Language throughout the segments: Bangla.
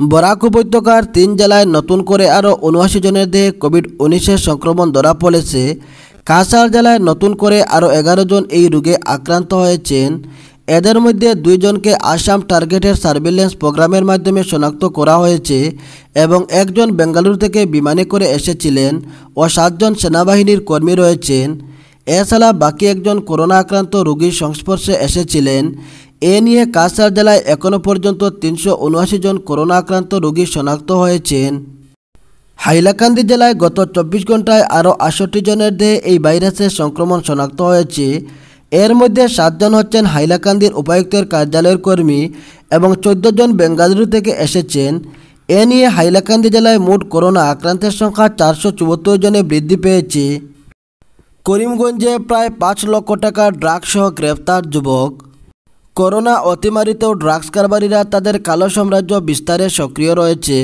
বরাক উপত্যকার তিন জেলায় নতুন করে আরও উনআশি জনের দেহে কোভিড উনিশের সংক্রমণ ধরা পড়েছে। কাছাড় জেলায় নতুন করে আরও এগারো জন এই রোগে আক্রান্ত হয়েছেন। এদের মধ্যে দুইজনকে আসাম টার্গেটের সার্ভিলেন্স প্রোগ্রামের মাধ্যমে শনাক্ত করা হয়েছে এবং একজন বেঙ্গালুরু থেকে বিমানে করে এসেছিলেন ও সাতজন সেনাবাহিনীর কর্মী রয়েছেন। এছাড়া বাকি একজন করোনা আক্রান্ত রোগীর সংস্পর্শে এসেছিলেন। এ নিয়ে কাছাড় জেলায় এখনও পর্যন্ত তিনশো উনআশি জন করোনা আক্রান্ত রোগী শনাক্ত হয়েছেন। হাইলাকান্দি জেলায় গত চব্বিশ ঘন্টায় আরও আষট্টি জনের দেহে এই ভাইরাসের সংক্রমণ শনাক্ত হয়েছে। এর মধ্যে সাতজন হচ্ছেন হাইলাকান্দির উপায়ুক্তের কার্যালয়ের কর্মী এবং চোদ্দ জন বেঙ্গালুরু থেকে এসেছেন। এ নিয়ে হাইলাকান্দি জেলায় মোট করোনা আক্রান্তের সংখ্যা চারশো চুয়াত্তর জনে বৃদ্ধি পেয়েছে। করিমগঞ্জে প্রায় পাঁচ লক্ষ টাকা ড্রাগসহ সহ গ্রেফতার যুবক। করোনা অতিমারিতেও ড্রাগস কারবারিরা তাদের কালো সাম্রাজ্য বিস্তারে সক্রিয় রয়েছে।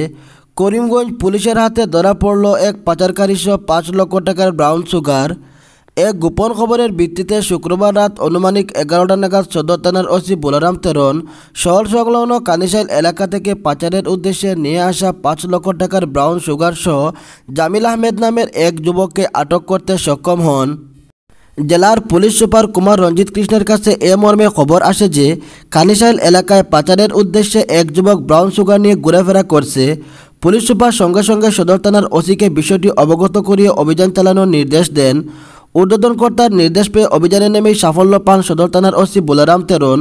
করিমগঞ্জ পুলিশের হাতে ধরা পড়ল এক পাচারকারী সহ পাঁচ লক্ষ টাকার ব্রাউন সুগার। এক গোপন খবরের ভিত্তিতে শুক্রবার রাত অনুমানিক এগারোটা নাগাদ সদর থানার ওসি বলরাম তেরন শহর সংলগ্ন কানিশাইল এলাকা থেকে পাচারের উদ্দেশ্যে নিয়ে আসা পাঁচ লক্ষ টাকার ব্রাউন সুগার সহ জামিল আহমেদ নামের এক যুবককে আটক করতে সক্ষম হন। জেলার পুলিশ সুপার কুমার রঞ্জিত কৃষ্ণের কাছে এ মর্মে খবর আসে যে, কানিশাইল এলাকায় পাচারের উদ্দেশ্যে এক যুবক ব্রাউন সুগার নিয়ে ঘোরাফেরা করছে। পুলিশ সুপার সঙ্গে সঙ্গে সদর থানার ওসিকে বিষয়টি অবগত করিয়ে অভিযান চালানোর নির্দেশ দেন। উদ্বোধনকর্তার নির্দেশ পেয়ে অভিযানে নেমেই সাফল্য পান সদর থানার ওসি বলরাম তেরন।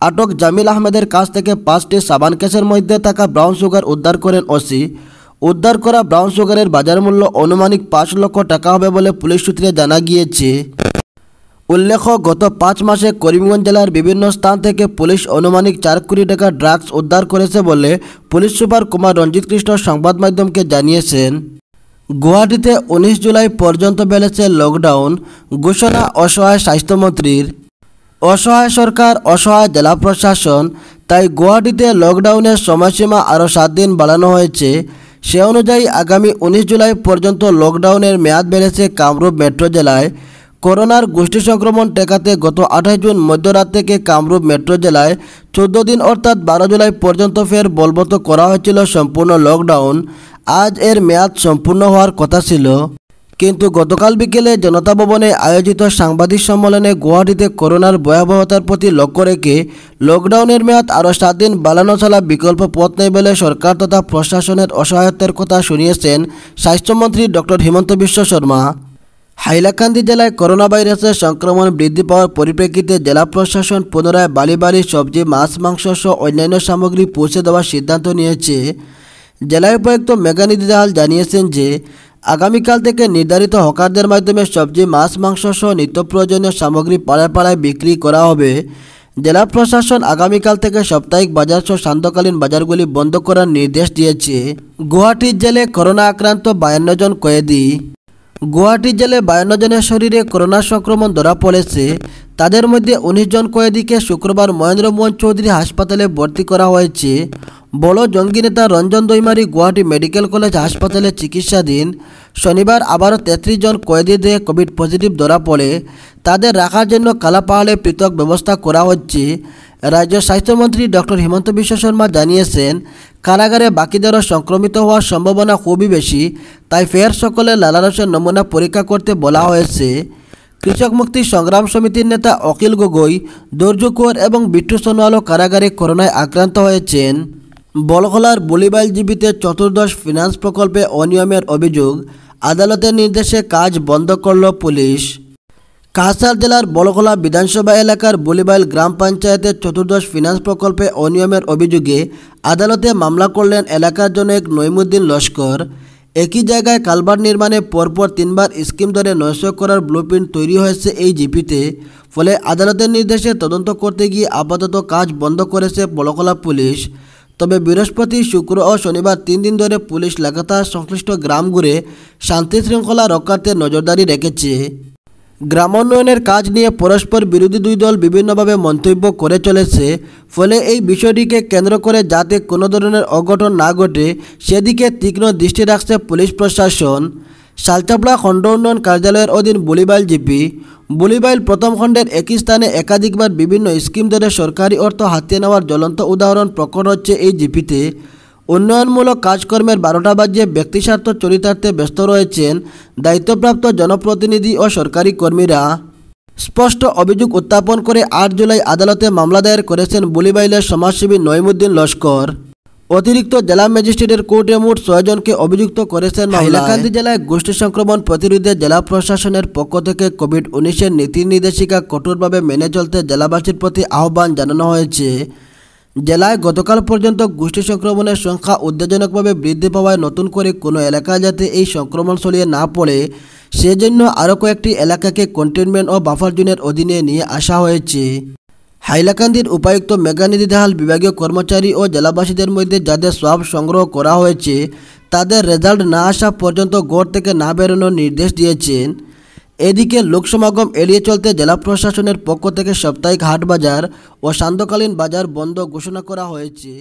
আটক জামিল আহমেদের কাছ থেকে পাঁচটি সাবান কেসের মধ্যে থাকা ব্রাউন সুগার উদ্ধার করেন ওসি। উদ্ধার করা ব্রাউন সুগারের বাজার মূল্য অনুমানিক পাঁচ লক্ষ টাকা হবে বলে পুলিশ সূত্রে জানা গিয়েছে। উল্লেখ্য, গত পাঁচ মাসে করিমগঞ্জ জেলার বিভিন্ন স্থান থেকে পুলিশ অনুমানিক চার কোটি টাকা ড্রাগস উদ্ধার করেছে বলে পুলিশ সুপার কুমার রঞ্জিত কৃষ্ণ সংবাদ মাধ্যমকে জানিয়েছেন। গুয়াহাটিতে উনিশ জুলাই পর্যন্ত বেড়েছে লকডাউন ঘোষণা অসহায় স্বাস্থ্যমন্ত্রীর। অসহায় সরকার, অসহায় জেলা প্রশাসন, তাই গুয়াহাটিতে লকডাউনের সময়সীমা আরও সাত দিন বাড়ানো হয়েছে। সে অনুযায়ী আগামী উনিশ জুলাই পর্যন্ত লকডাউনের মেয়াদ বেড়েছে কামরূপ মেট্রো জেলায়। করোনার গোষ্ঠী সংক্রমণ ঠেকাতে গত আঠাশ জুন মধ্যরাত থেকে কামরূপ মেট্রো জেলায় চোদ্দ দিন অর্থাৎ বারো জুলাই পর্যন্ত ফের বলবৎ করা হয়েছিল সম্পূর্ণ লকডাউন আজ এর মেয়াদ সম্পূর্ণ হওয়ার কথা ছিল। কিন্তু গতকাল বিকেলে জনতা ভবনে আয়োজিত সাংবাদিক সম্মেলনে গুয়াহাটিতে করোনার ভয়াবহতার প্রতি লক্ষ্য রেখে লকডাউনের মেয়াদ আরও সাত দিন বাড়ানো ছাড়া বিকল্প পথ নেই বলে সরকার তথা প্রশাসনের অসহায়তার কথা শুনিয়েছেন স্বাস্থ্যমন্ত্রী ডক্টর হিমন্ত বিশ্ব শর্মা। হাইলাকান্দি জেলায় করোনা ভাইরাসের সংক্রমণ বৃদ্ধি পাওয়ার পরিপ্রেক্ষিতে জেলা প্রশাসন পুনরায় বালি বালি সবজি, মাছ, মাংস সহ অন্যান্য সামগ্রী পৌঁছে দেওয়ার সিদ্ধান্ত নিয়েছে। জেলা উপায়ুক্ত মেঘানিধি দাহাল জানিয়েছেন যে, আগামীকাল থেকে নির্ধারিত হকারদের মাধ্যমে সবজি, মাছ, মাংস সহ নিত্য প্রয়োজনীয় সামগ্রী পাড়ায় পাড়ায় বিক্রি করা হবে। জেলা প্রশাসন আগামীকাল থেকে সাপ্তাহিক বাজার সহ সান্ধ্যকালীন বাজারগুলি বন্ধ করার নির্দেশ দিয়েছে। গুয়াহাটির জেলে করোনা আক্রান্ত বায়ান্ন জন কয়েদি। গুয়াহাটি জেলে বায়ান্ন জনের শরীরে করোনা সংক্রমণ ধরা পড়েছে। তাদের মধ্যে উনিশ জন কয়েদিকে শুক্রবার মহেন্দ্র মোহন চৌধুরী হাসপাতালে ভর্তি করা হয়েছে। বড় জঙ্গি নেতা রঞ্জন দৈমারি গুয়াহাটি মেডিকেল কলেজ হাসপাতালে চিকিৎসাধীন। শনিবার আবারও তেত্রিশ জন কয়েদির দেহে কোভিড পজিটিভ ধরা পড়ে। তাদের রাখার জন্য কালাপাহাড়ে পৃথক ব্যবস্থা করা হচ্ছে। রাজ্য স্বাস্থ্যমন্ত্রী ডক্টর হিমন্ত বিশ্ব শর্মা জানিয়েছেন কারাগারে বাকিদেরও সংক্রমিত হওয়ার সম্ভাবনা খুবই বেশি, তাই ফের সকলে লালারসের নমুনা পরীক্ষা করতে বলা হয়েছে। কৃষক মুক্তি সংগ্রাম সমিতির নেতা অখিল গগৈ দর্জুকুয়ার এবং বিট্টু সোনোয়ালও কারাগারে করোনায় আক্রান্ত হয়েছেন। বলখলার বলিবাইল জীবিতে চতুর্দশ ফিনান্স প্রকল্পে অনিয়মের অভিযোগ, আদালতের নির্দেশে কাজ বন্ধ করল পুলিশ। কাছাড় জেলার বলখলা বিধানসভা এলাকার বলিবাইল গ্রাম পঞ্চায়েতের চতুর্দশ ফিনান্স প্রকল্পে অনিয়মের অভিযোগে আদালতে মামলা করলেন এলাকার জনক নইমুদ্দিন লস্কর। একই জায়গায় কালবার নির্মাণে পরপর তিনবার স্কিম ধরে নয়শো করার ব্লুপ্রিন্ট তৈরি হয়েছে এই জিপিতে। ফলে আদালতের নির্দেশে তদন্ত করতে গিয়ে আপাতত কাজ বন্ধ করেছে বলকলা পুলিশ। তবে বৃহস্পতি, শুক্র ও শনিবার তিন দিন ধরে পুলিশ লাগাতার সংশ্লিষ্ট গ্রাম ঘুরে শান্তি শৃঙ্খলা রক্ষার্থে নজরদারি রেখেছে। গ্রামোন্নয়নের কাজ নিয়ে পরস্পর বিরোধী দুই দল বিভিন্নভাবে মন্তব্য করে চলেছে, ফলে এই বিষয়টিকে কেন্দ্র করে যাতে কোনো ধরনের অঘটন না ঘটে, সেদিকে তীক্ষ্ণ দৃষ্টি রাখছে পুলিশ প্রশাসন। শালচাপড়া খণ্ড উন্নয়ন কার্যালয়ের অধীন বুলিবাইল জিপি। বুলিবাইল প্রথম খণ্ডের একই স্থানে একাধিকবার বিভিন্ন স্কিম ধরে সরকারি অর্থ হাতিয়ে নেওয়ার জ্বলন্ত উদাহরণ প্রকট হচ্ছে এই জিপিতে। উন্নয়নমূলক কাজকর্মের বারোটা বাজিয়ে ব্যক্তিস্বার্থ চরিতার্থে ব্যস্ত রয়েছেন দায়িত্বপ্রাপ্ত জনপ্রতিনিধি ও সরকারি কর্মীরা। স্পষ্ট অভিযোগ উত্থাপন করে আট জুলাই আদালতে মামলা দায়ের করেছেন বুলিবাইলের সমাজসেবী নইমুদ্দিন লস্কর। অতিরিক্ত জেলা ম্যাজিস্ট্রেটের কোর্টে মোট ছয়জনকে অভিযুক্ত করেছেন হাইলাকান্দি জেলায় গোষ্ঠী সংক্রমণ প্রতিরোধে জেলা প্রশাসনের পক্ষ থেকে কোভিড উনিশের নীতি নির্দেশিকা কঠোরভাবে মেনে চলতে জেলাবাসীর প্রতি আহ্বান জানানো হয়েছে। জেলায় গতকাল পর্যন্ত গোষ্ঠী সংক্রমণের সংখ্যা উদ্বেজনকভাবে বৃদ্ধি পাওয়ায় নতুন করে কোনো এলাকায় যাতে এই সংক্রমণ ছড়িয়ে না পড়ে, সেজন্য আরও কয়েকটি এলাকাকে কন্টেনমেন্ট ও বাফার জোনের অধীনে নিয়ে আসা হয়েছে। হাইলাকান্দির উপায়ুক্ত মেঘানিধি দাহাল বিভাগীয় কর্মচারী ও জেলাবাসীদের মধ্যে যাদের সব সংগ্রহ করা হয়েছে, তাদের রেজাল্ট না আসা পর্যন্ত গড় থেকে না বেরোনোর নির্দেশ দিয়েছেন। এদিকে লোকসমাগম এড়িয়ে চলতে জেলা প্রশাসনের পক্ষ থেকে সাপ্তাহিক হাট বাজার ও সান্ধ্যকালীন বাজার বন্ধ ঘোষণা করা হয়েছে।